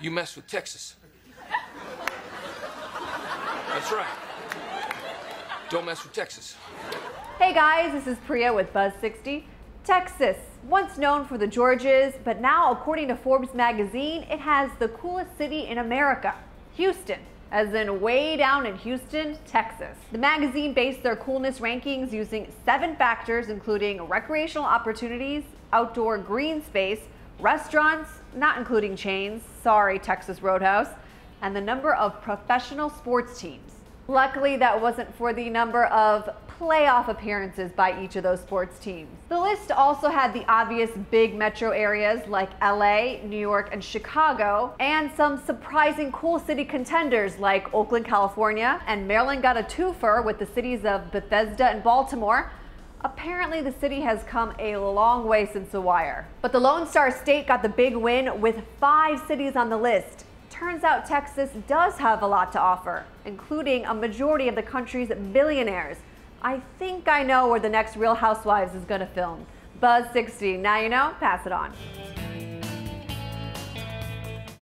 You mess with Texas. That's right. Don't mess with Texas. Hey guys, this is Priya with Buzz 60. Texas, once known for the Georges, but now, according to Forbes magazine, it has the coolest city in America, Houston, as in way down in Houston, Texas. The magazine based their coolness rankings using seven factors, including recreational opportunities, outdoor green space, restaurants, not including chains, sorry, Texas Roadhouse, and the number of professional sports teams. Luckily, that wasn't for the number of playoff appearances by each of those sports teams. The list also had the obvious big metro areas like LA, New York, and Chicago, and some surprising cool city contenders like Oakland, California, and Maryland got a twofer with the cities of Bethesda and Baltimore. Apparently, the city has come a long way since The Wire. But the Lone Star State got the big win with five cities on the list. Turns out Texas does have a lot to offer, including a majority of the country's billionaires. I think I know where the next Real Housewives is going to film. Buzz 60. Now you know, pass it on.